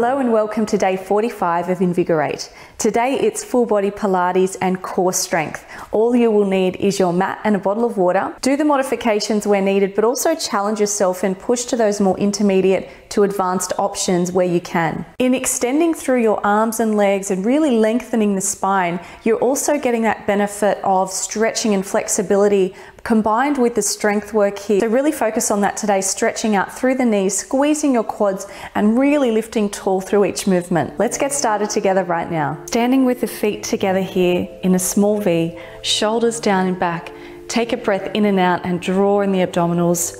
Hello and welcome to day 45 of Invigorate. Today it's full body Pilates and core strength. All you will need is your mat and a bottle of water. Do the modifications where needed, but also challenge yourself and push to those more intermediate to advanced options where you can. In extending through your arms and legs and really lengthening the spine, you're also getting that benefit of stretching and flexibility combined with the strength work here. So really focus on that today, stretching out through the knees, squeezing your quads and really lifting tall through each movement. Let's get started together right now. Standing with the feet together here in a small V, shoulders down and back. Take a breath in and out and draw in the abdominals.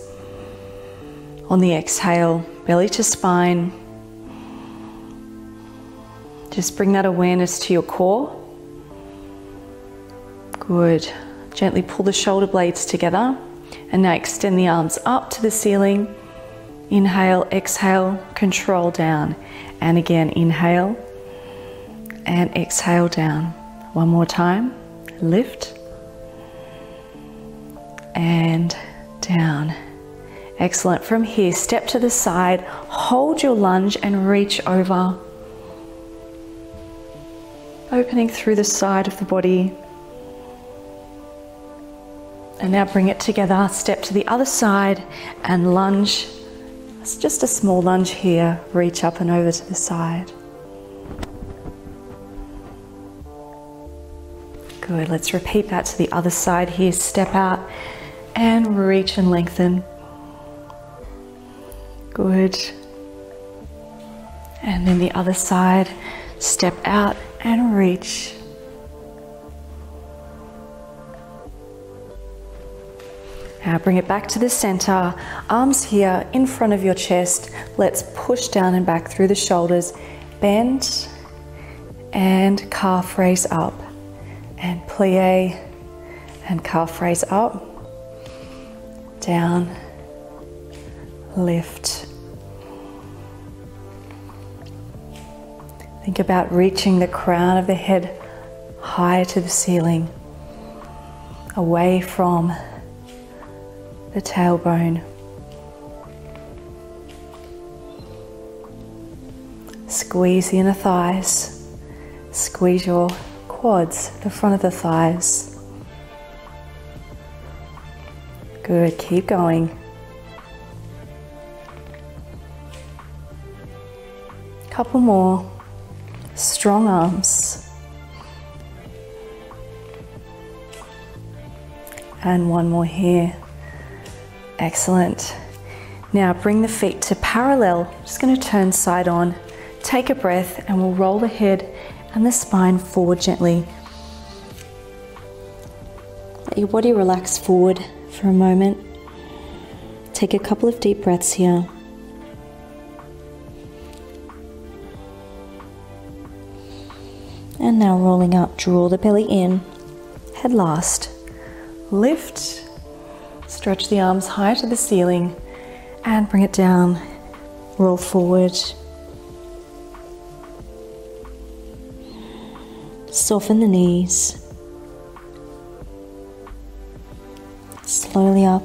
On the exhale, belly to spine. Just bring that awareness to your core. Good. Gently pull the shoulder blades together and now extend the arms up to the ceiling. Inhale, exhale, control down. And again, inhale and exhale down. One more time. Lift and down. Excellent. From here, step to the side, hold your lunge and reach over. Opening through the side of the body, and now bring it together, step to the other side and lunge. It's just a small lunge here, reach up and over to the side. Good, let's repeat that to the other side here. Step out and reach and lengthen. Good. And then the other side, step out and reach. Now bring it back to the center, arms here in front of your chest. Let's push down and back through the shoulders. Bend and calf raise up. And plie and calf raise up. Down, lift. Think about reaching the crown of the head higher to the ceiling, away from the tailbone. Squeeze the inner thighs, squeeze your quads, the front of the thighs. Good, keep going. Couple more. Strong arms. And one more here. Excellent. Now bring the feet to parallel. Just going to turn side on. Take a breath and we'll roll the head and the spine forward gently. Let your body relax forward for a moment. Take a couple of deep breaths here. And now rolling up, draw the belly in, head last. Lift Stretch the arms high to the ceiling and bring it down. Roll forward. Soften the knees. Slowly up.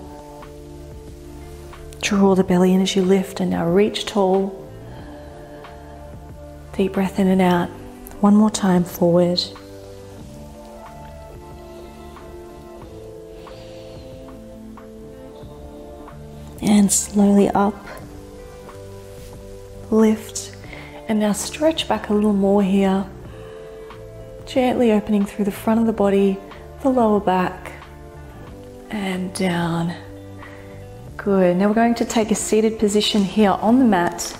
Draw the belly in as you lift and now reach tall. Deep breath in and out. One more time forward. and slowly up, lift, and now stretch back a little more here. Gently opening through the front of the body, the lower back, and down. Good. Now we're going to take a seated position here on the mat.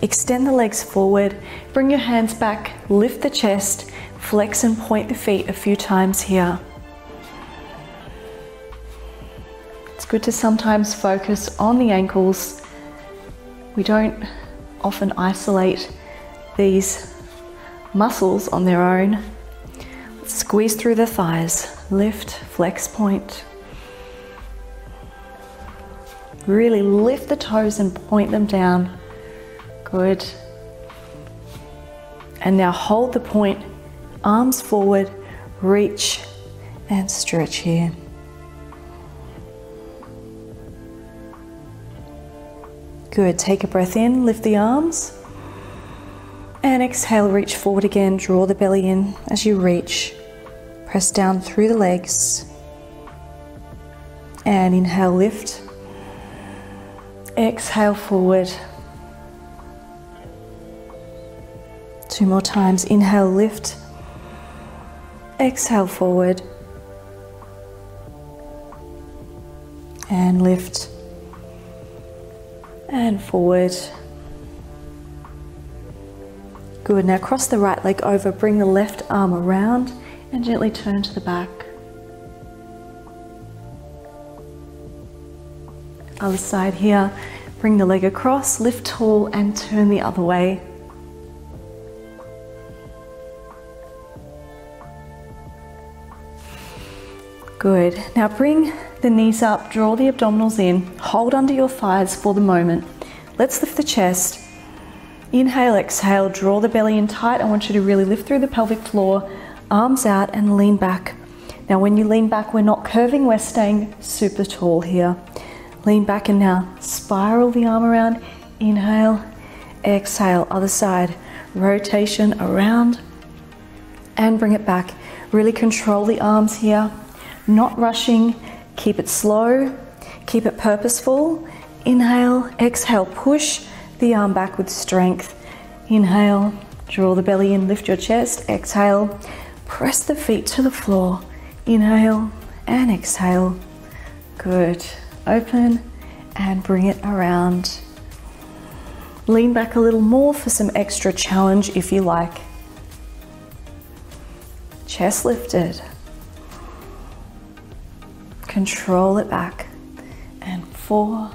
Extend the legs forward, bring your hands back, lift the chest, flex and point the feet a few times here. It's good to sometimes focus on the ankles. We don't often isolate these muscles on their own. Squeeze through the thighs, lift, flex point. Really lift the toes and point them down. Good. And now hold the point, arms forward, reach and stretch here. Good, take a breath in, lift the arms. And exhale, reach forward again, draw the belly in as you reach. Press down through the legs. And inhale, lift. Exhale, forward, Two more times. Inhale, lift. Exhale, forward. And lift. And forward. Good. Now cross the right leg over, bring the left arm around and gently turn to the back. Other side here. Bring the leg across, lift tall and turn the other way. Good. Now bring the knees up, draw the abdominals in, hold under your thighs for the moment. Let's lift the chest. Inhale, exhale, draw the belly in tight. I want you to really lift through the pelvic floor, arms out and lean back. Now when you lean back, we're not curving, we're staying super tall here. Lean back and now spiral the arm around. Inhale, exhale, other side. Rotation around and bring it back. Really control the arms here not rushing. Keep it slow, keep it purposeful. Inhale, exhale, push the arm back with strength. Inhale, draw the belly in, lift your chest. Exhale, press the feet to the floor. Inhale and exhale. Good. Open and bring it around. Lean back a little more for some extra challenge if you like. Chest lifted control it back and four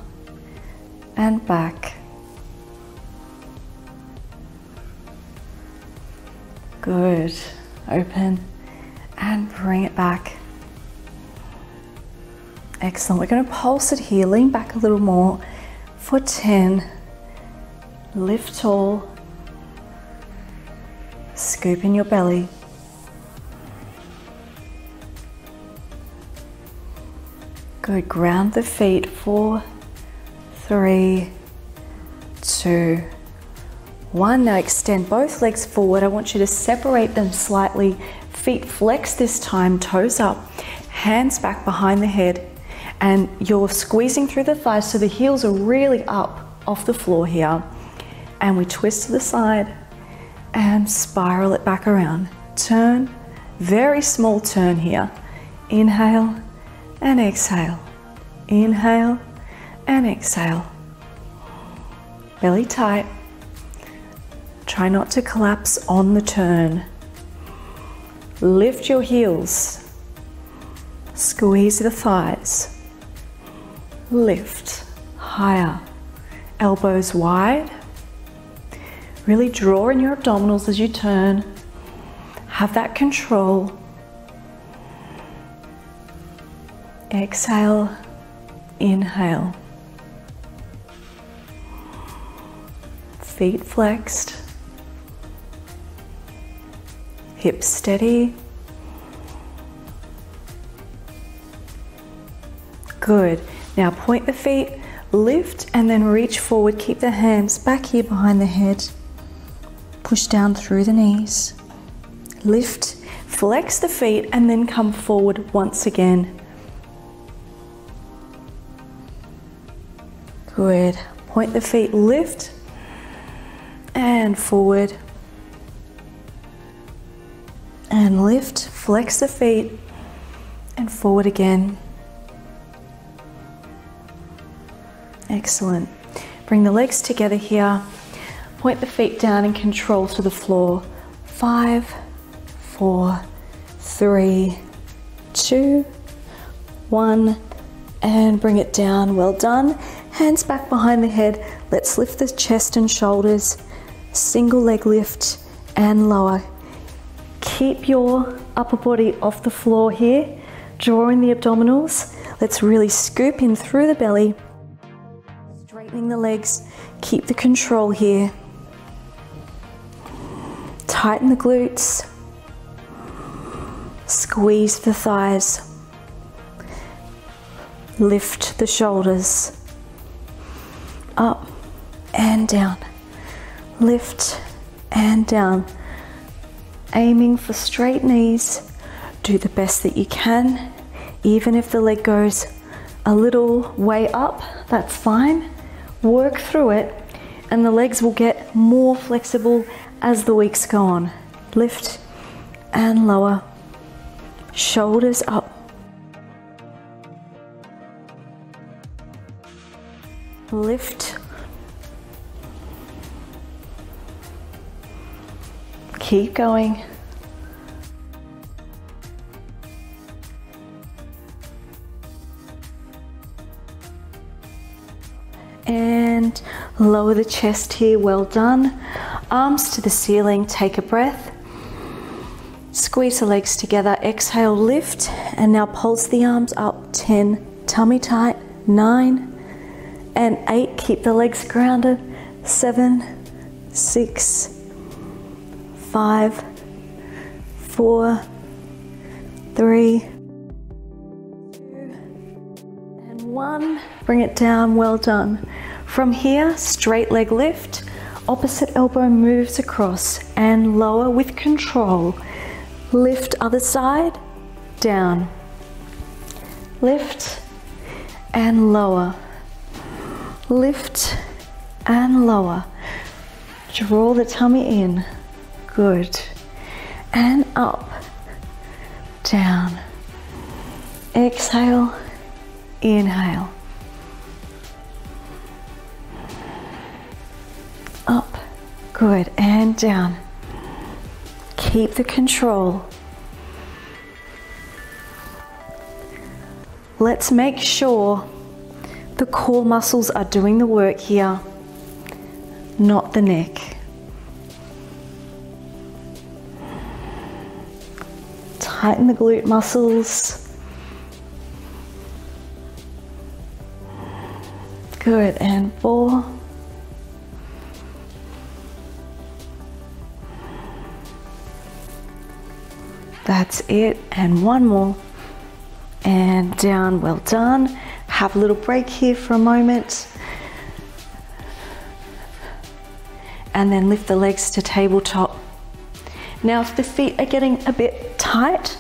and back. Good. Open and bring it back. Excellent. We're going to pulse it here. Lean back a little more for 10. Lift tall. Scoop in your belly. Good. Ground the feet. Four, three, two, one. Now extend both legs forward. I want you to separate them slightly. Feet flex this time, toes up, hands back behind the head, and you're squeezing through the thighs so the heels are really up off the floor here. And we twist to the side and spiral it back around. Turn, very small turn here. Inhale and exhale. Inhale and exhale. Belly tight. Try not to collapse on the turn. Lift your heels. Squeeze the thighs. Lift higher. Elbows wide. Really draw in your abdominals as you turn. Have that control Exhale, inhale. Feet flexed, hips steady. Good. Now point the feet, lift and then reach forward. Keep the hands back here behind the head. Push down through the knees. Lift, flex the feet and then come forward once again. Good. Point the feet, lift and forward. And lift, flex the feet and forward again. Excellent. Bring the legs together here. Point the feet down and control to the floor. Five, four, three, two, one, and bring it down. Well done. Hands back behind the head. Let's lift the chest and shoulders. Single leg lift and lower. Keep your upper body off the floor here. Draw in the abdominals. Let's really scoop in through the belly. Straightening the legs. Keep the control here. Tighten the glutes. Squeeze the thighs. Lift the shoulders up and down. Lift and down. Aiming for straight knees. Do the best that you can. Even if the leg goes a little way up, that's fine. Work through it and the legs will get more flexible as the weeks go on. Lift and lower. Shoulders up. Lift. Keep going. And lower the chest here, well done. Arms to the ceiling, take a breath. Squeeze the legs together, exhale, lift, and now pulse the arms up. 10, tummy tight, 9, and 8. Keep the legs grounded. 7, 6, 5, 4, 3, 2, and 1. Bring it down, well done. From here, straight leg lift, opposite elbow moves across and lower with control. Lift other side, down. Lift and lower. Lift and lower. Draw the tummy in. Good. And up, down. Exhale, inhale. Up, good, and down. Keep the control. Let's make sure the core muscles are doing the work here, not the neck. Tighten the glute muscles. Good, and four. That's it, and one more. And down, well done. Have a little break here for a moment. And then lift the legs to tabletop. Now, if the feet are getting a bit tight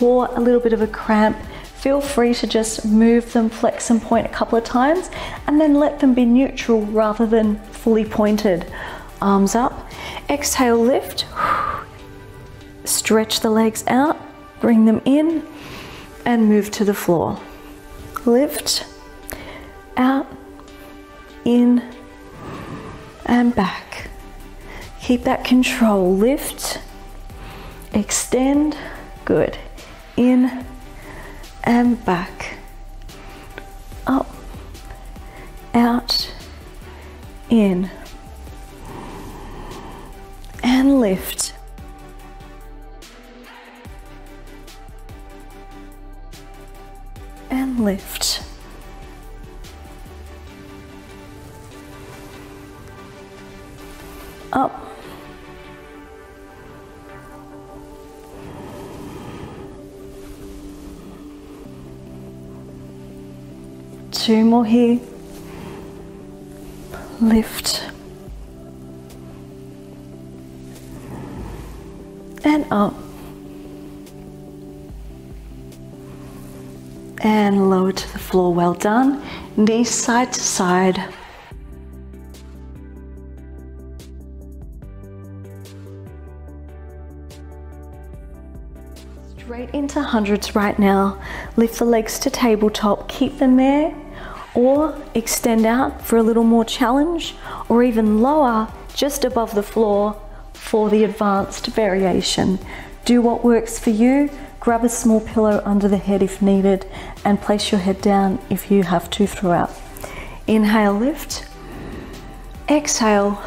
or a little bit of a cramp, feel free to just move them, flex and point a couple of times, and then let them be neutral rather than fully pointed. Arms up, exhale, lift. Stretch the legs out, bring them in, and move to the floor. Lift, out, in, and back. Keep that control. Lift, extend, good. In and back. Up, out, in, and lift. Lift. Up. Two more here. Lift. And up. And lower to the floor. Well done. Knees side to side. Straight into hundreds right now. Lift the legs to tabletop. Keep them there or extend out for a little more challenge or even lower just above the floor for the advanced variation. Do what works for you. Grab a small pillow under the head if needed and place your head down if you have to throughout. Inhale, lift. Exhale,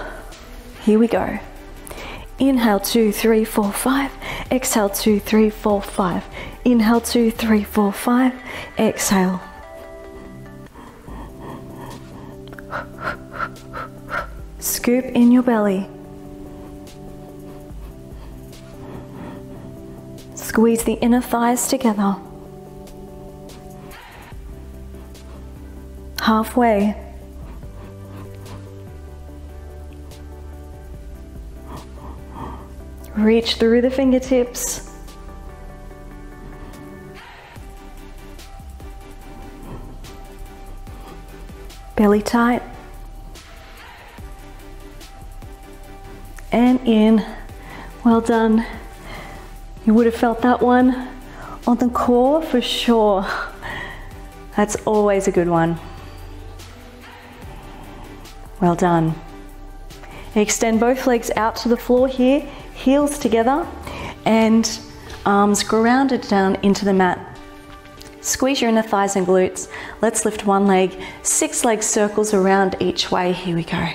here we go. Inhale, two, three, four, five. Exhale, two, three, four, five. Inhale, two, three, four, five. Exhale. Scoop in your belly. Squeeze the inner thighs together. Halfway. Reach through the fingertips. Belly tight. And in. Well done. You would have felt that one on the core for sure. That's always a good one. Well done. Extend both legs out to the floor here, heels together, and arms grounded down into the mat. Squeeze your inner thighs and glutes. Let's lift one leg, six leg circles around each way. Here we go.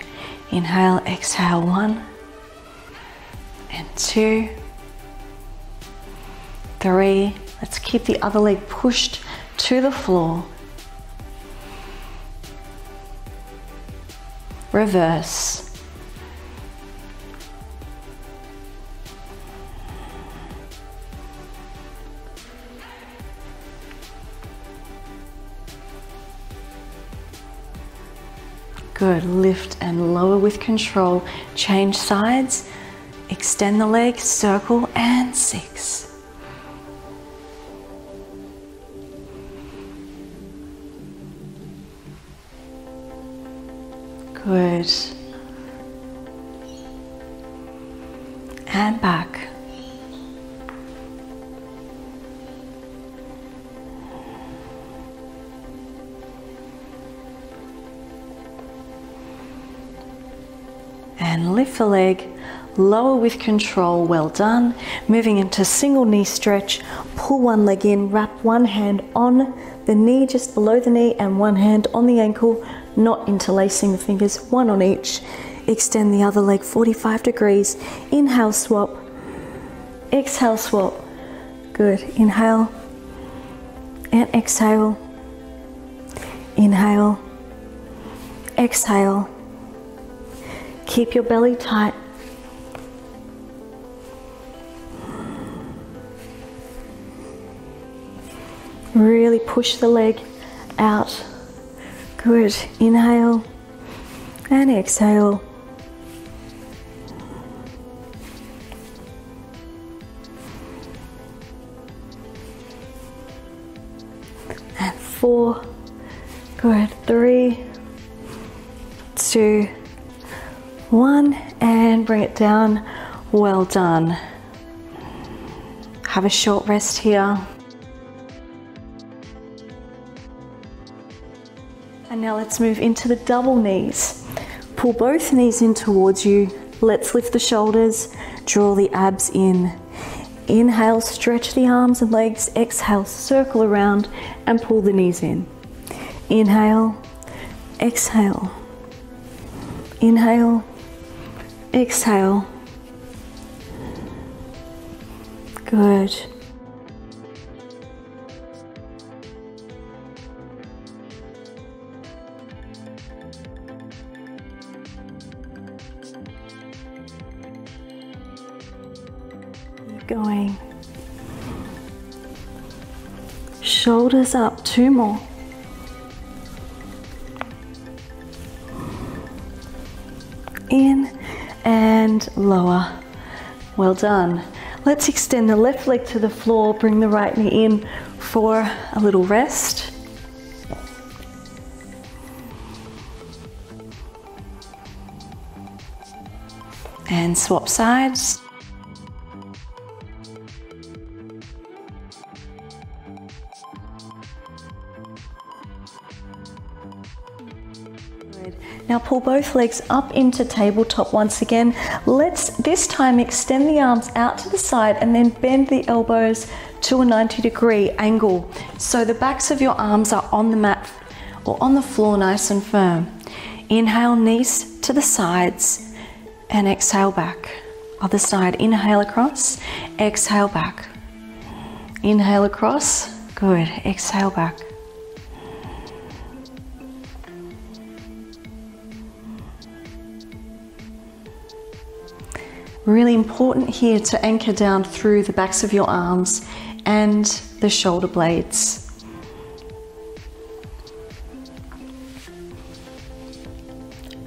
Inhale, exhale, one and two, three. Let's keep the other leg pushed to the floor. Reverse. Good, lift and lower with control. Change sides, extend the leg, circle, and six. Good. And back. and lift the leg, lower with control, well done. Moving into single knee stretch, pull one leg in, wrap one hand on the knee just below the knee and one hand on the ankle, not interlacing the fingers, one on each. Extend the other leg 45 degrees. Inhale, swap. Exhale, swap. Good. Inhale and exhale. Inhale, exhale. Keep your belly tight. Really push the leg out. Good. Inhale and exhale. And four. Good. Three, two, one, and bring it down. Well done. Have a short rest here. Now let's move into the double knees. Pull both knees in towards you. Let's lift the shoulders, draw the abs in. Inhale, stretch the arms and legs. Exhale, circle around and pull the knees in. Inhale, exhale. Inhale, exhale. Good. Going. Shoulders up, two more. In and lower. Well done. Let's extend the left leg to the floor, bring the right knee in for a little rest. And swap sides. Now pull both legs up into tabletop once again. Let's this time extend the arms out to the side and then bend the elbows to a 90 degree angle. So the backs of your arms are on the mat or on the floor nice and firm. Inhale, knees to the sides and exhale back. Other side, inhale across, exhale back. Inhale across, good, exhale back. Really important here to anchor down through the backs of your arms and the shoulder blades.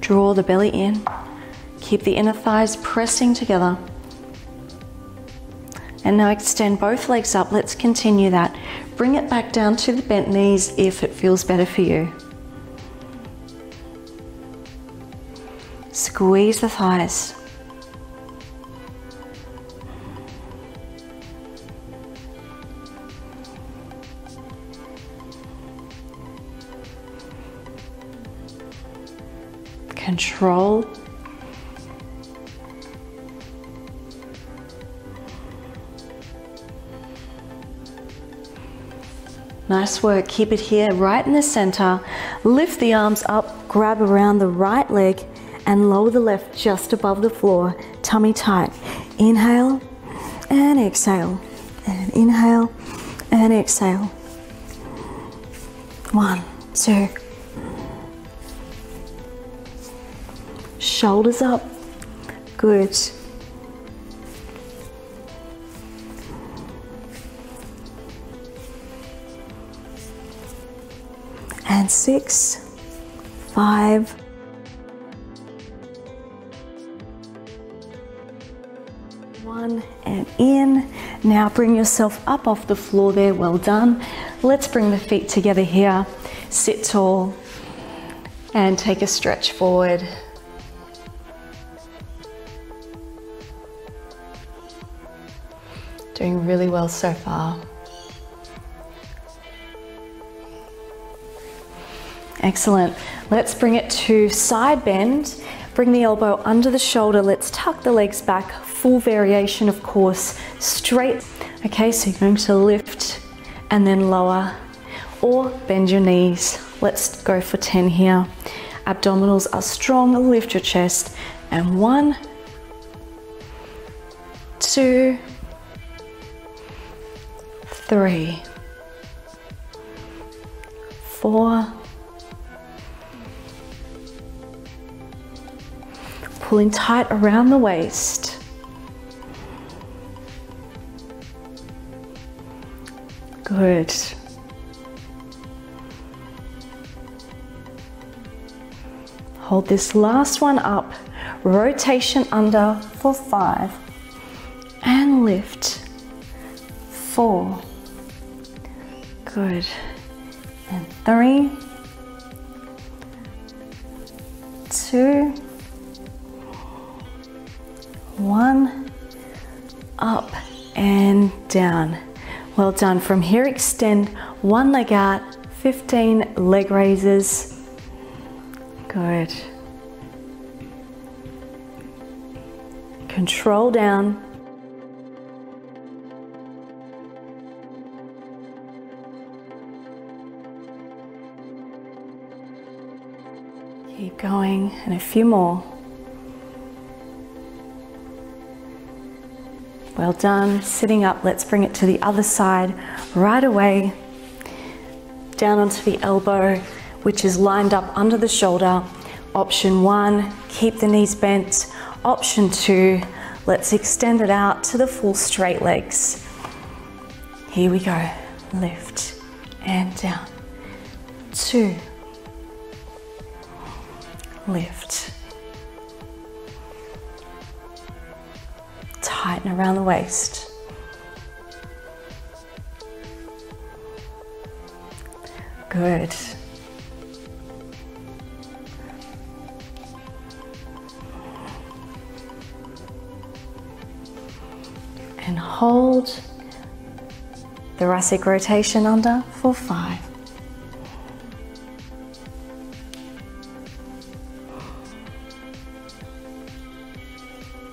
Draw the belly in. Keep the inner thighs pressing together. And now extend both legs up. Let's continue that. Bring it back down to the bent knees if it feels better for you. Squeeze the thighs. Control Nice work. Keep it here right in the center. Lift the arms up, grab around the right leg and lower the left just above the floor. Tummy tight. Inhale and exhale. And inhale and exhale. One, two. Shoulders up. Good. and six, five, one, and in. Now bring yourself up off the floor there, well done. Let's bring the feet together here. Sit tall and take a stretch forward. Doing really well so far. Excellent. Let's bring it to side bend. Bring the elbow under the shoulder. Let's tuck the legs back. Full variation, of course, straight. Okay, so you're going to lift and then lower or bend your knees. Let's go for 10 here. Abdominals are strong. Lift your chest. And one, two, three, four, pulling tight around the waist. Good. Hold this last one up. Rotation under for five. And lift. Four. Good. And three, two, one, up and down. Well done. From here, extend one leg out, 15 leg raises. Good. Control down. Going, and a few more. Well done. Sitting up, let's bring it to the other side right away. Down onto the elbow, which is lined up under the shoulder. Option one, keep the knees bent. Option two, let's extend it out to the full straight legs. Here we go. Lift and down. Two. Lift tighten around the waist. Good. And hold thoracic rotation under for five.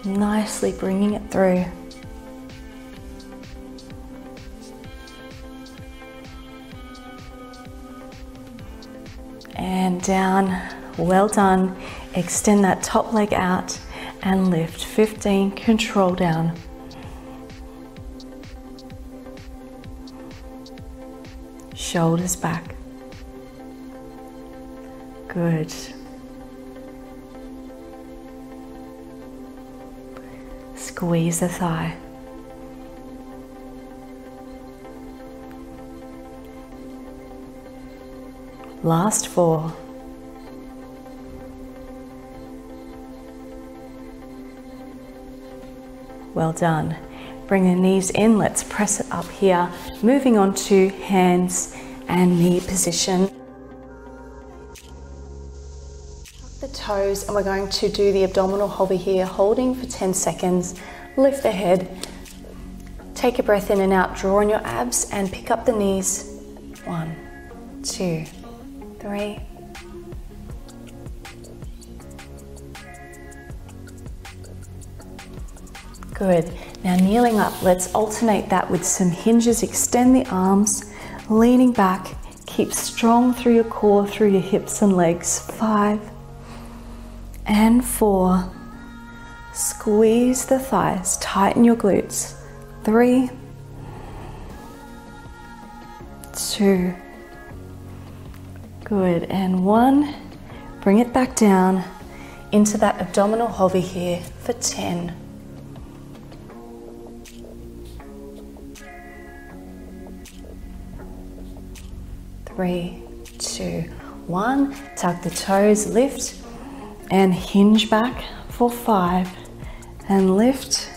Nicely bringing it through. And down, well done. Extend that top leg out and lift. 15, control down. Shoulders back. Good. Squeeze the thigh. Last four. Well done. Bring the knees in, let's press it up here. Moving on to hands and knee position. Toes and we're going to do the abdominal hover here, holding for 10 seconds. Lift the head, take a breath in and out, draw on your abs and pick up the knees. One, two, three, Good. Now kneeling up, let's alternate that with some hinges. Extend the arms, leaning back. Keep strong through your core, through your hips and legs. Five and four. Squeeze the thighs, tighten your glutes. Three, two, good. And one, bring it back down into that abdominal hover here for 10. three, two, one. Tuck the toes, lift and hinge back for five and lift.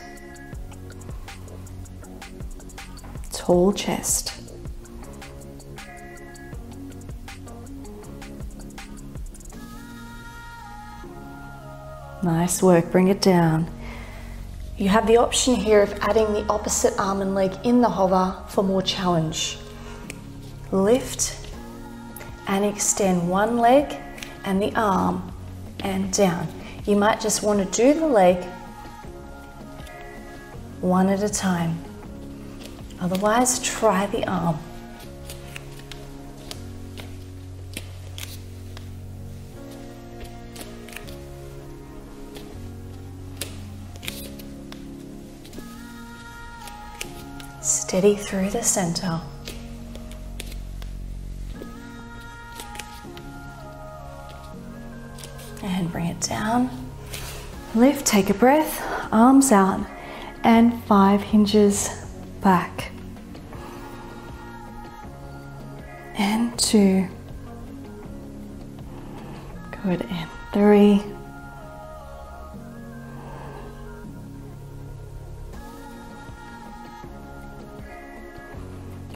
Tall chest. Nice work, bring it down. You have the option here of adding the opposite arm and leg in the hover for more challenge. Lift and extend one leg and the arm and down. You might just want to do the leg one at a time. Otherwise, try the arm. Steady through the center. And bring it down. Lift, take a breath, arms out, and five hinges back. And two. Good, and three.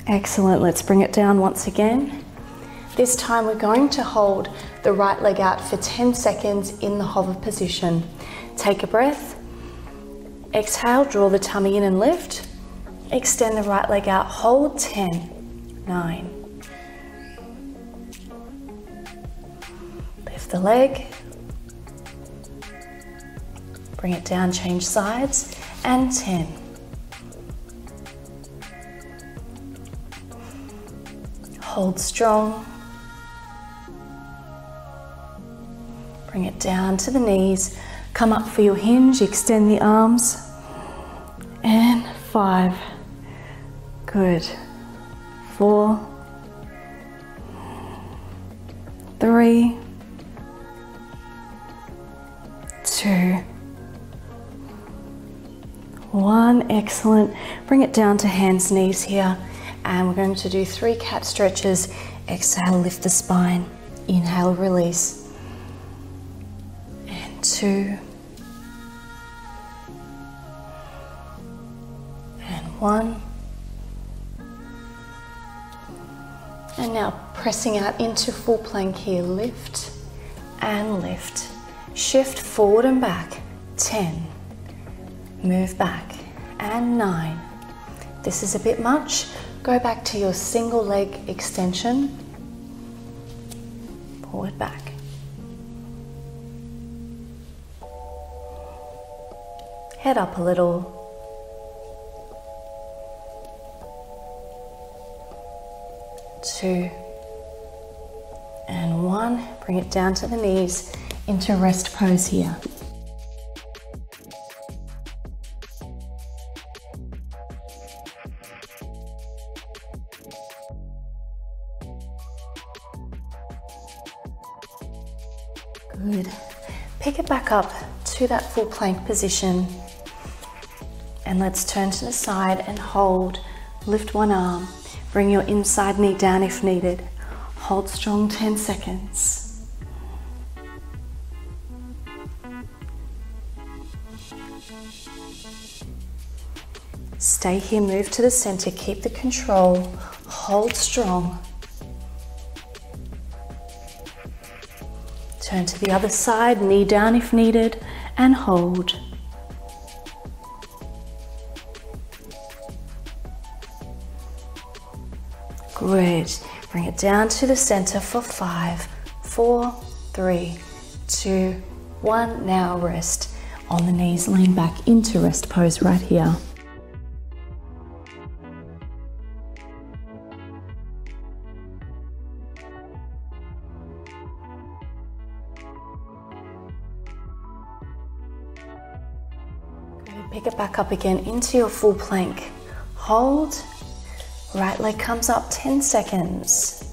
Excellent, let's bring it down once again. This time we're going to hold the right leg out for 10 seconds in the hover position. Take a breath. Exhale, draw the tummy in and lift. Extend the right leg out, hold 10, 9. Lift the leg. Bring it down, change sides, and 10. Hold strong. Bring it down to the knees. Come up for your hinge, extend the arms. And five. Good. Four. Three. Two. One. Excellent. Bring it down to hands, knees here. And we're going to do three cat stretches. Exhale, lift the spine. Inhale, release two, and one. And now pressing out into full plank here, lift and lift. Shift forward and back, 10. Move back, and nine. This is a bit much. Go back to your single leg extension, forward, back. Head up a little. Two and one. Bring it down to the knees into rest pose here. Good. Pick it back up to that full plank position. And let's turn to the side and hold. Lift one arm. Bring your inside knee down if needed. Hold strong 10 seconds. Stay here, move to the center, keep the control, hold strong. Turn to the other side, knee down if needed, and hold. Good. Bring it down to the center for five, four, three, two, one. Now rest on the knees, lean back into rest pose right here. Pick it back up again into your full plank. Hold. Right leg comes up 10 seconds.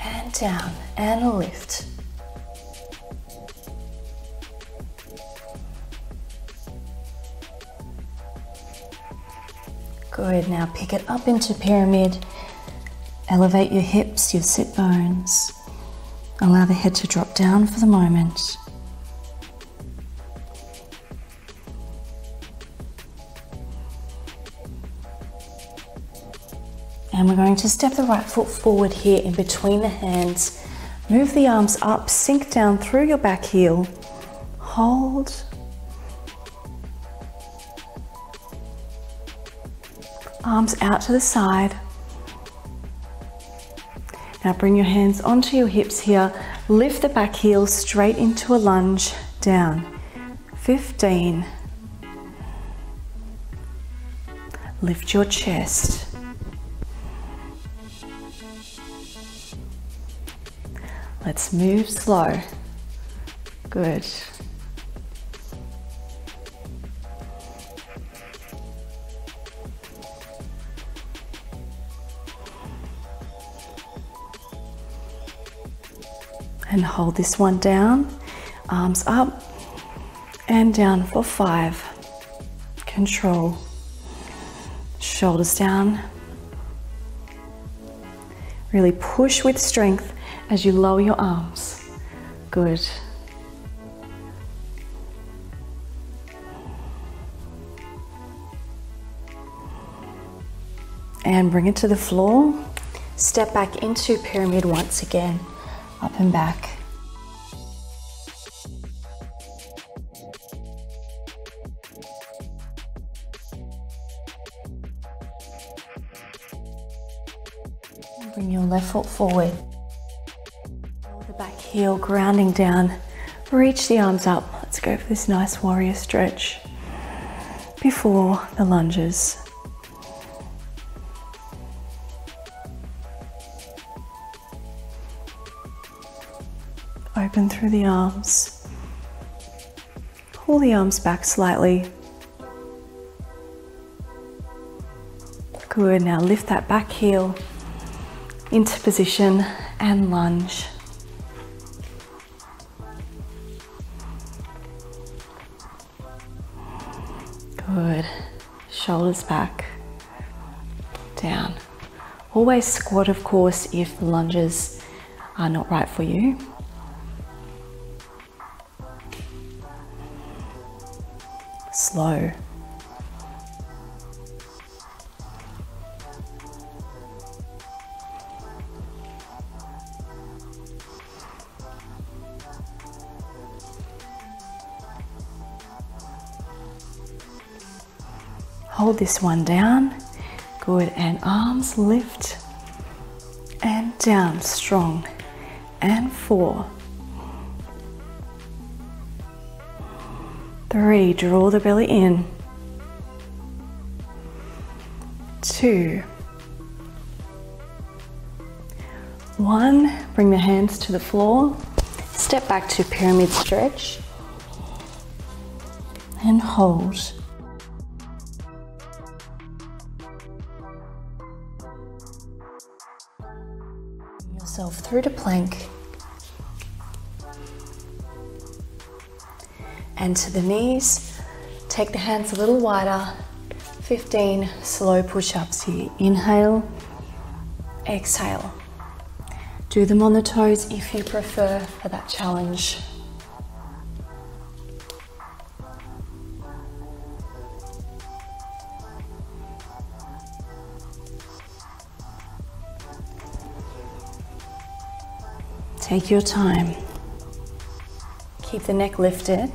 And down and lift. Good, now pick it up into pyramid Elevate your hips, your sit bones. Allow the head to drop down for the moment. And we're going to step the right foot forward here in between the hands. Move the arms up, sink down through your back heel. Hold. Arms out to the side. Now bring your hands onto your hips here. Lift the back heel straight into a lunge down. 15. Lift your chest. Let's move slow. Good. and hold this one down. Arms up and down for five. Control. Shoulders down. Really push with strength as you lower your arms. Good. And bring it to the floor. Step back into pyramid once again up and back. Bring your left foot forward. Heel grounding down. Reach the arms up. Let's go for this nice warrior stretch before the lunges. Open through the arms. Pull the arms back slightly. Good, now lift that back heel into position and lunge. Shoulders back, down. Always squat, of course, if lunges are not right for you. slow. This one down. Good. And arms lift and down. Strong. And four. Three, draw the belly in. Two. One, bring the hands to the floor. Step back to pyramid stretch. And hold. Yourself through to plank. and to the knees. Take the hands a little wider. 15 slow push ups here. Inhale, exhale. Do them on the toes if you prefer for that challenge. Take your time. Keep the neck lifted.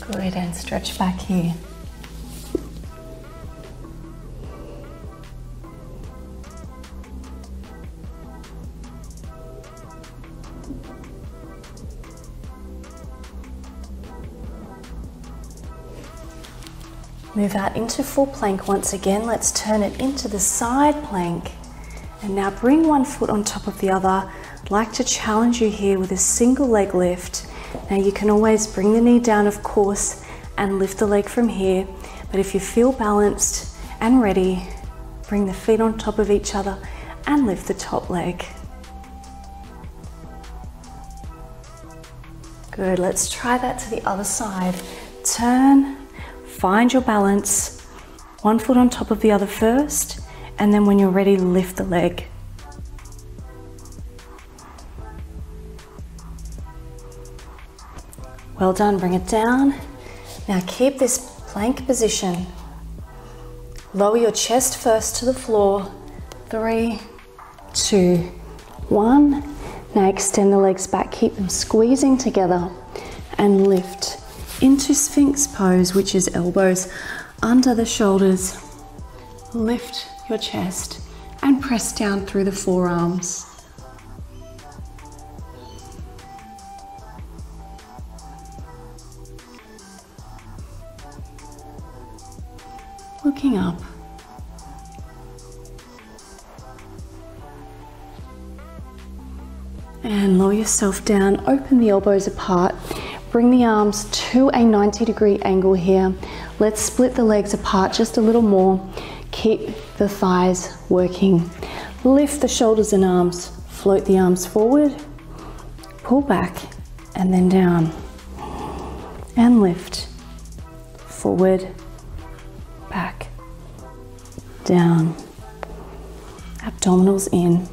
Good, and stretch back here. Move out into full plank once again. Let's turn it into the side plank. And now bring one foot on top of the other. I'd like to challenge you here with a single leg lift. Now you can always bring the knee down, of course, and lift the leg from here. But if you feel balanced and ready, bring the feet on top of each other and lift the top leg. Good, let's try that to the other side. Turn, Find your balance, one foot on top of the other first, and then when you're ready, lift the leg. Well done, bring it down. Now keep this plank position. Lower your chest first to the floor. Three, two, one. Now extend the legs back, keep them squeezing together and lift into Sphinx pose, which is elbows under the shoulders. Lift your chest and press down through the forearms. Looking up. And lower yourself down, open the elbows apart Bring the arms to a 90 degree angle here. Let's split the legs apart just a little more. Keep the thighs working. Lift the shoulders and arms. Float the arms forward. Pull back and then down. And lift. Forward, back, down. Abdominals in.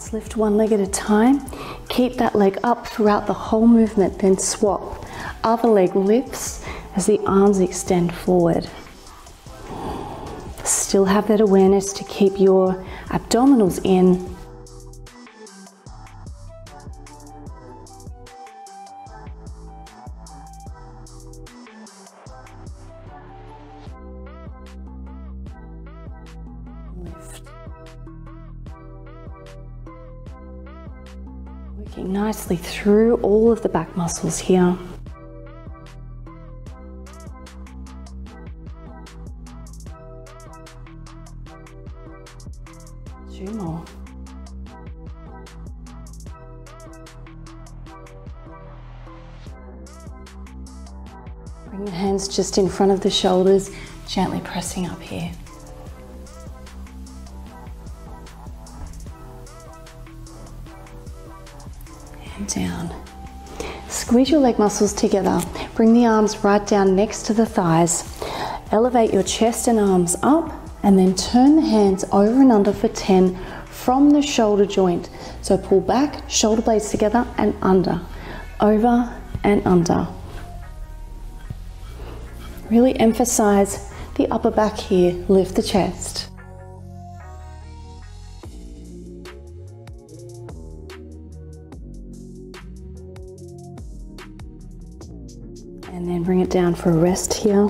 Let's lift one leg at a time. Keep that leg up throughout the whole movement, then swap. Other leg lifts as the arms extend forward. Still have that awareness to keep your abdominals in muscles here. Two more. Bring the hands just in front of the shoulders, gently pressing up here. Squeeze your leg muscles together. Bring the arms right down next to the thighs. Elevate your chest and arms up and then turn the hands over and under for 10 from the shoulder joint. So pull back, shoulder blades together and under, over and under. Really emphasize the upper back here, lift the chest. Down for a rest here.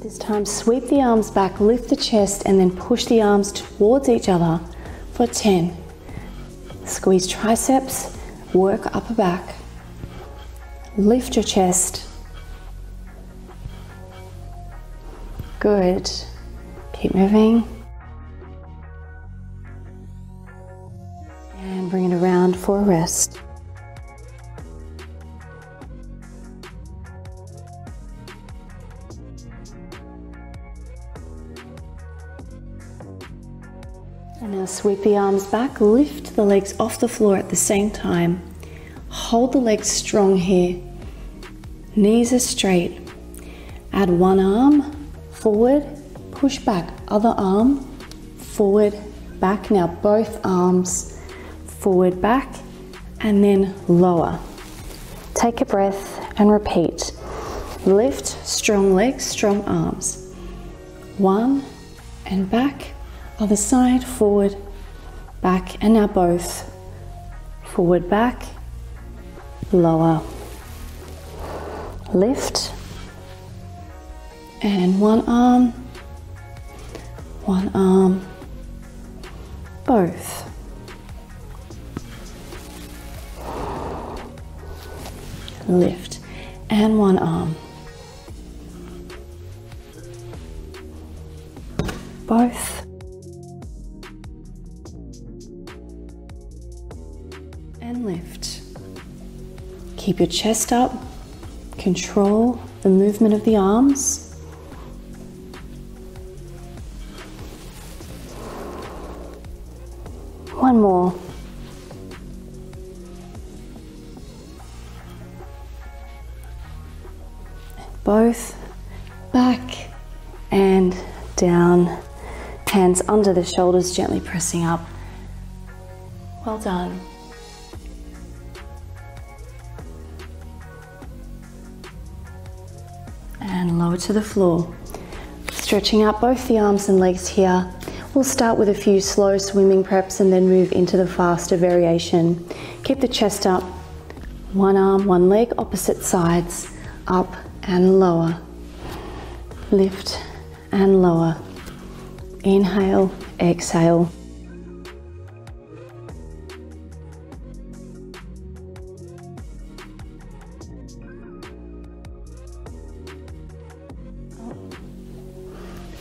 This time, sweep the arms back, lift the chest, and then push the arms towards each other for 10. Squeeze triceps, work upper back. Lift your chest. Good. Keep moving. For rest. And now sweep the arms back, lift the legs off the floor at the same time. Hold the legs strong here. Knees are straight. Add one arm forward, push back, other arm forward, back. Now both arms forward, back, and then lower. Take a breath and repeat. Lift, strong legs, strong arms. One and back other side, forward, back, and now both. Forward, back, lower, lift, and one arm, one arm, both. Lift, and one arm. Both. and lift. Keep your chest up, control the movement of the arms. One more. Both back and down. Hands under the shoulders, gently pressing up. Well done. and lower to the floor. Stretching out both the arms and legs here. We'll start with a few slow swimming preps and then move into the faster variation. Keep the chest up, one arm, one leg, opposite sides, up and lower. Lift and lower. Inhale, exhale.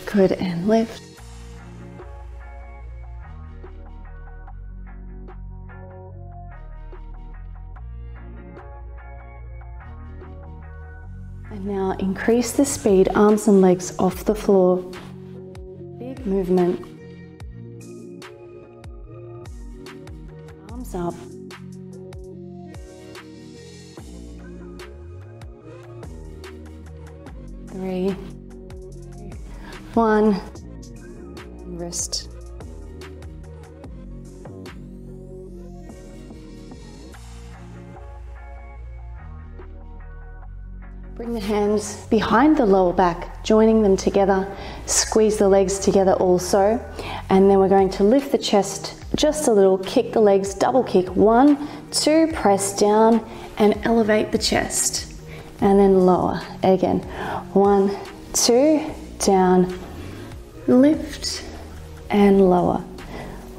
Good, and lift. Increase the speed, arms and legs off the floor. Big movement. Arms up. Three. One, behind the lower back, joining them together. Squeeze the legs together also. And then we're going to lift the chest just a little, kick the legs, double kick. One, two, press down and elevate the chest. And then lower again. One, two, down, lift and lower.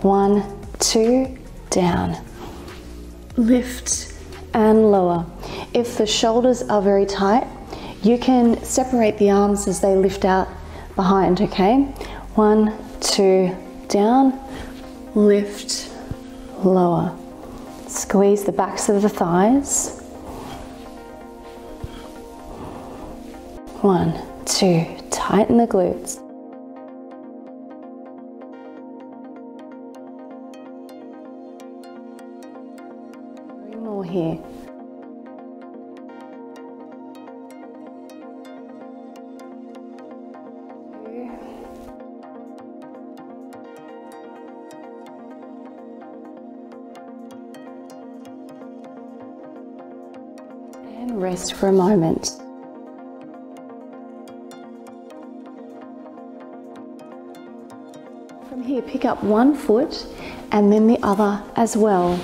One, two, down, lift and lower. If the shoulders are very tight, you can separate the arms as they lift out behind, okay? One, two, down, lift, lower. Squeeze the backs of the thighs. One, two, tighten the glutes. Three more here. Rest for a moment. From here, pick up one foot and then the other as well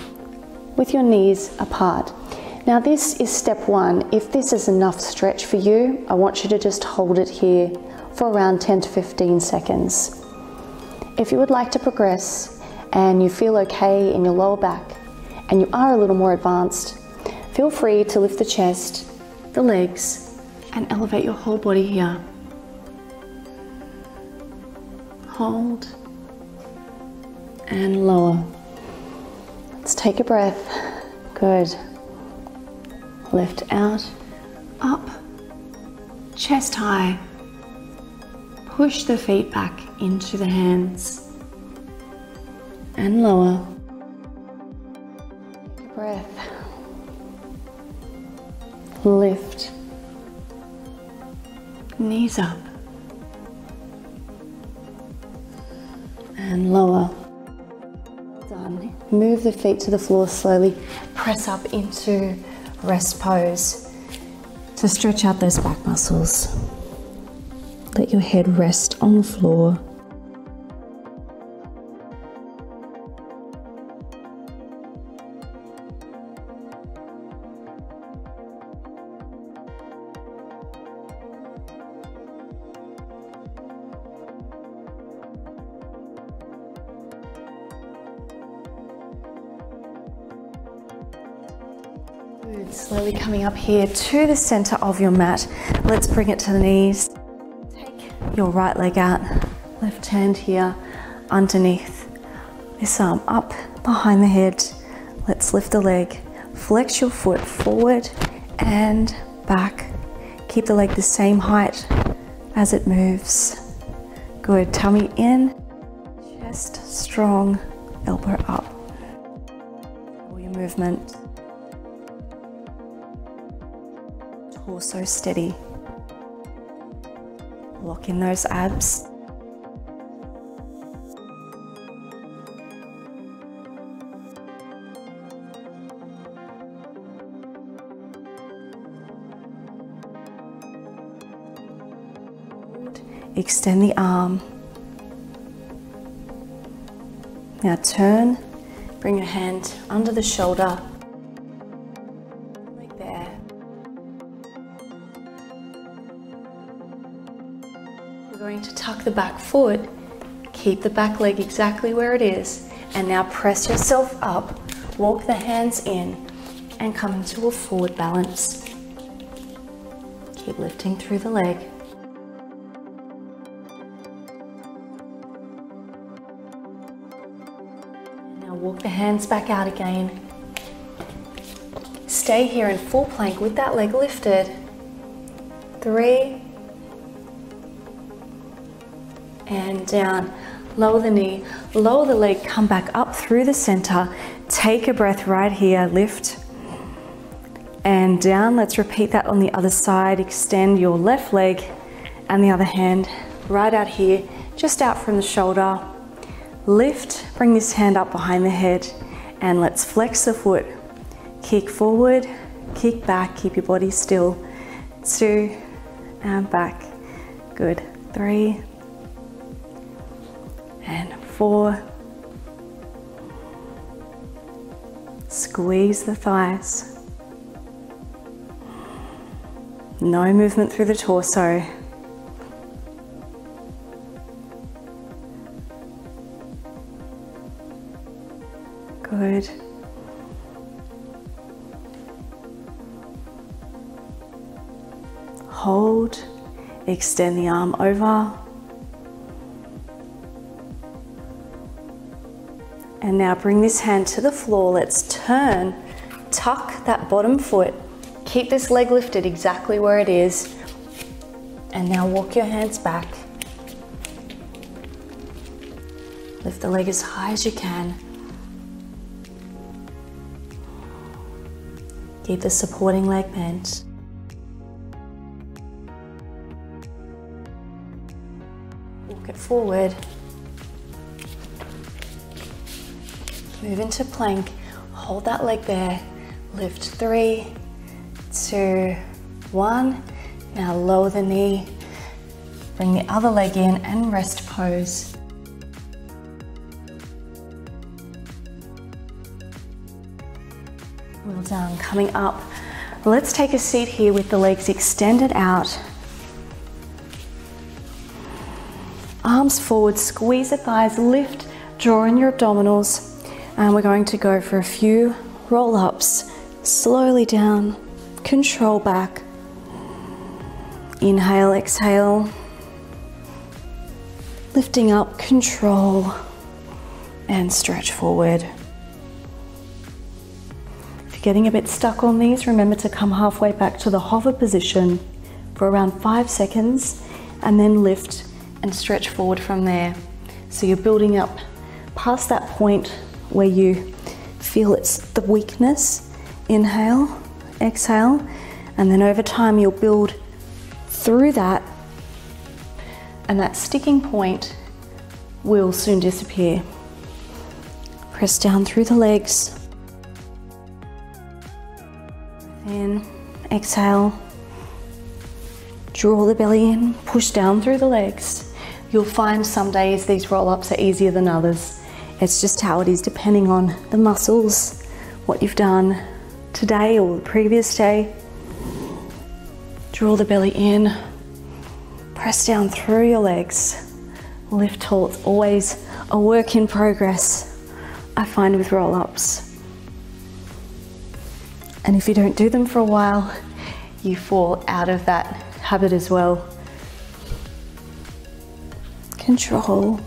with your knees apart. Now, this is step one. If this is enough stretch for you, I want you to just hold it here for around 10 to 15 seconds. If you would like to progress and you feel okay in your lower back and you are a little more advanced, feel free to lift the chest, the legs, and elevate your whole body here. Hold and lower. Let's take a breath. Good. Lift out, up, chest high. Push the feet back into the hands and lower. Knees up. And lower. Done. Move the feet to the floor slowly. Press up into rest pose to stretch out those back muscles. Let your head rest on the floor. Here to the center of your mat. Let's bring it to the knees. Take your right leg out, left hand here underneath. This arm up behind the head. Let's lift the leg. Flex your foot forward and back. Keep the leg the same height as it moves. Good. Tummy in, chest strong, elbow up. All your movement. Steady. Lock in those abs. Extend the arm. Now turn, bring your hand under the shoulder tuck the back foot, keep the back leg exactly where it is, and now press yourself up, walk the hands in, and come into a forward balance. Keep lifting through the leg. Now walk the hands back out again. Stay here in full plank with that leg lifted. Three, and down. Lower the knee, lower the leg, come back up through the center. Take a breath right here, lift and down. Let's repeat that on the other side. Extend your left leg and the other hand right out here, just out from the shoulder. Lift, bring this hand up behind the head and let's flex the foot. Kick forward, kick back, keep your body still. Two and back. Good. Three, and four. Squeeze the thighs. No movement through the torso. Good. Hold, extend the arm over. And now bring this hand to the floor. Let's turn, tuck that bottom foot. Keep this leg lifted exactly where it is. And now walk your hands back. Lift the leg as high as you can. Keep the supporting leg bent. Walk it forward. Move into plank, hold that leg there, lift three, two, one. Now lower the knee, bring the other leg in and rest pose. Well done, coming up. Let's take a seat here with the legs extended out. Arms forward, squeeze the thighs, lift, draw in your abdominals. And we're going to go for a few roll ups. Slowly down, control back. Inhale, exhale. Lifting up, control, and stretch forward. If you're getting a bit stuck on these, remember to come halfway back to the hover position for around five seconds and then lift and stretch forward from there. So you're building up past that point where you feel it's the weakness. Inhale, exhale, and then over time you'll build through that and that sticking point will soon disappear. Press down through the legs. In, exhale. Draw the belly in, push down through the legs. You'll find some days these roll ups are easier than others. It's just how it is depending on the muscles, what you've done today or the previous day. Draw the belly in, Press down through your legs. Lift tall. It's always a work in progress, I find with roll ups. And if you don't do them for a while, you fall out of that habit as well. Control.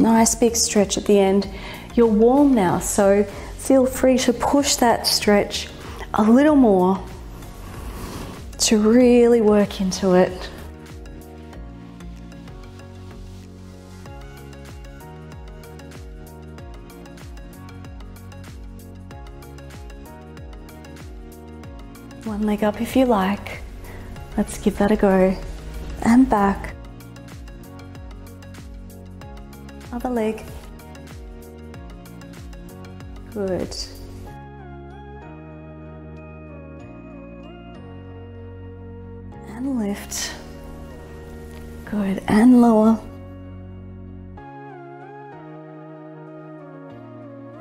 Nice big stretch at the end. You're warm now, so feel free to push that stretch a little more to really work into it. One leg up if you like. Let's give that a go. And back. Leg. Good. And lift. Good. And lower.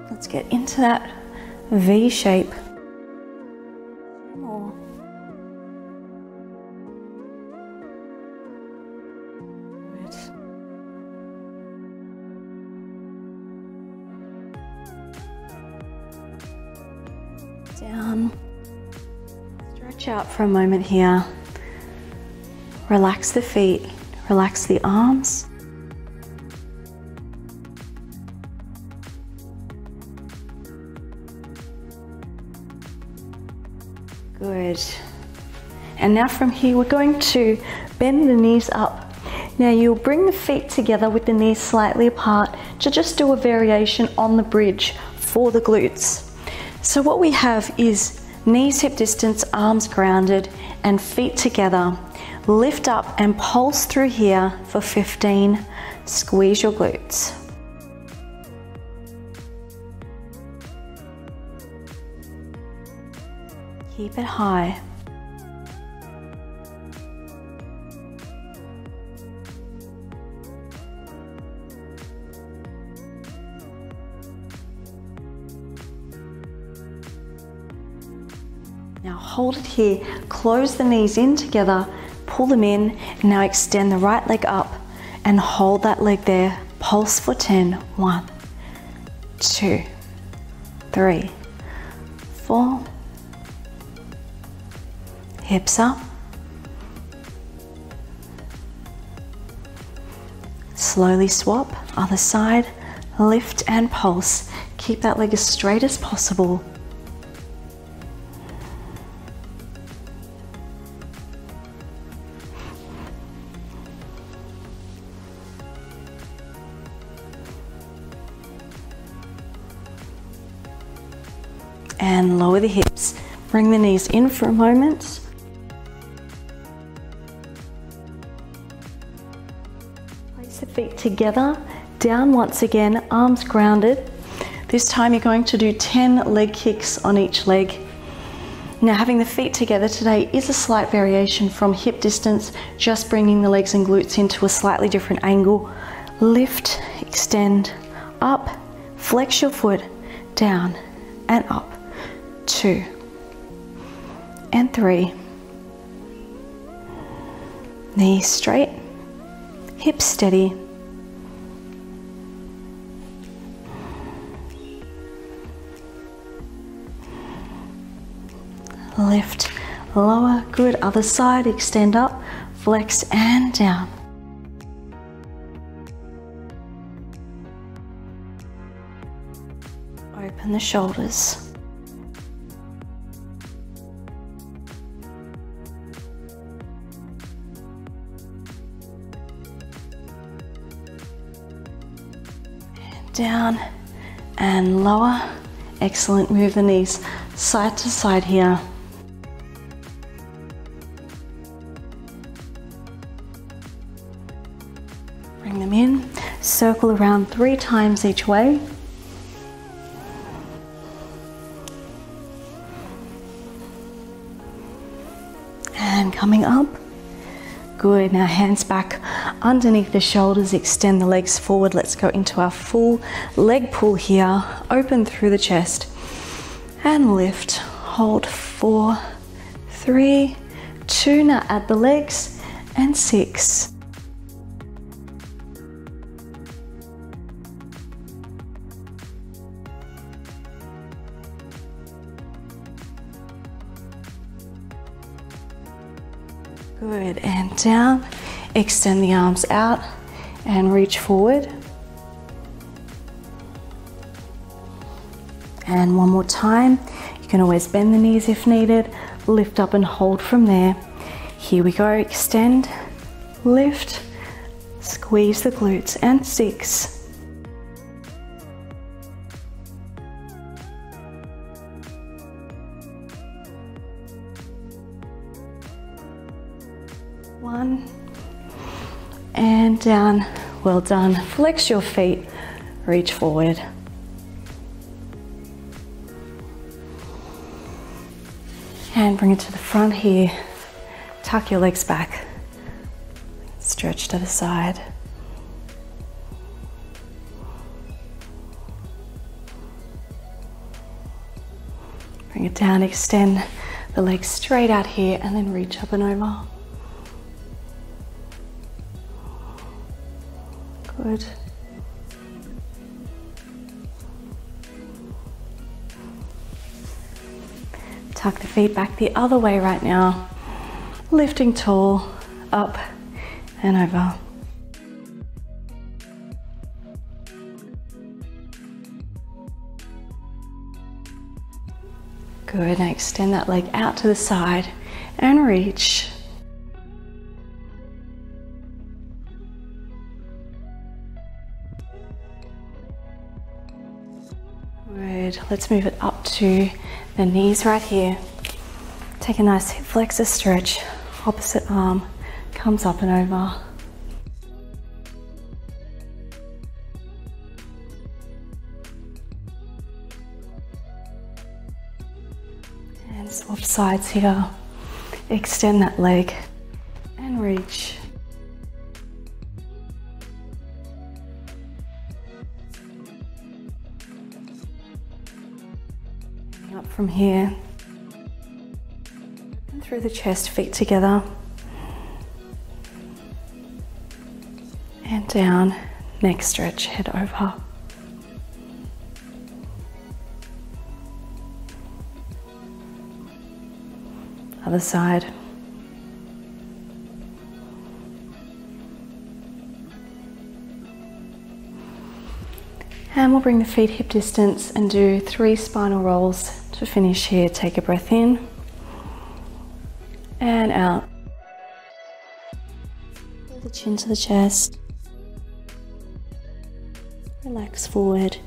Let's get into that V shape. For a moment here. Relax the feet, relax the arms. Good. And now from here, we're going to bend the knees up. Now you'll bring the feet together with the knees slightly apart to just do a variation on the bridge for the glutes. So what we have is Knees hip distance, arms grounded, and feet together. Lift up and pulse through here for 15. Squeeze your glutes. Keep it high. Here, close the knees in together, pull them in, and now extend the right leg up and hold that leg there. Pulse for 10. One, two, three, four. Hips up. Slowly swap, other side, lift and pulse. Keep that leg as straight as possible. Lower the hips. Bring the knees in for a moment. Place the feet together, down once again, arms grounded. This time you're going to do 10 leg kicks on each leg. Now having the feet together today is a slight variation from hip distance, just bringing the legs and glutes into a slightly different angle. Lift, extend, up, flex your foot, down and up two, and three. Knees straight, hips steady. Lift, lower, good. Other side, extend up, flex and down. Open the shoulders. Down and lower. Excellent. Move the knees side to side here. Bring them in. Circle around three times each way. And coming up. Good. Now hands back underneath the shoulders, extend the legs forward. Let's go into our full leg pull here. Open through the chest and lift. Hold four, three, two. Now add the legs and six. Good, and down. Extend the arms out and reach forward. And one more time. You can always bend the knees if needed. Lift up and hold from there. Here we go. Extend, lift, squeeze the glutes, and six. Down. Well done. Flex your feet, reach forward. And bring it to the front here. Tuck your legs back. Stretch to the side. Bring it down, extend the legs straight out here and then reach up and over. Good. Tuck the feet back the other way right now. Lifting tall, up and over. Good, now extend that leg out to the side and reach. Let's move it up to the knees right here. Take a nice hip flexor stretch. Opposite arm comes up and over. And swap sides here. Extend that leg and reach. From here. And through the chest, feet together. And down, neck stretch, head over. Other side. And we'll bring the feet hip distance and do three spinal rolls to finish here. Take a breath in and out. Pull the chin to the chest. Relax forward.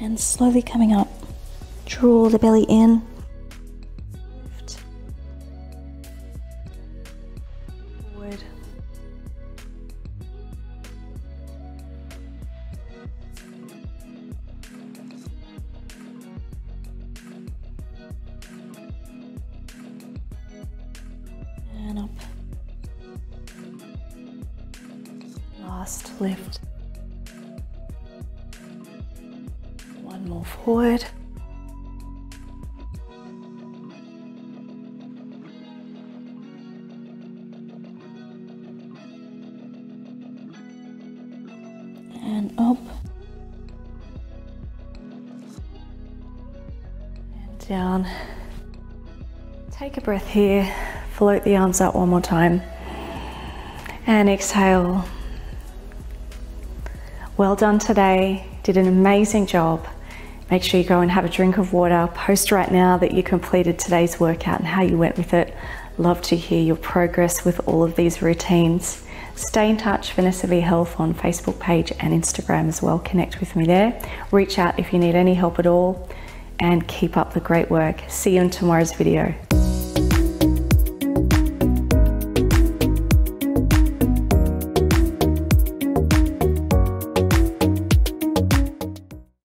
And slowly coming up, draw the belly in. Breath here. Float the arms up one more time. And exhale. Well done today. Did an amazing job. Make sure you go and have a drink of water. Post right now that you completed today's workout and how you went with it. Love to hear your progress with all of these routines. Stay in touch, Vanessa B Health on Facebook page and Instagram as well. Connect with me there. Reach out if you need any help at all and keep up the great work. See you in tomorrow's video.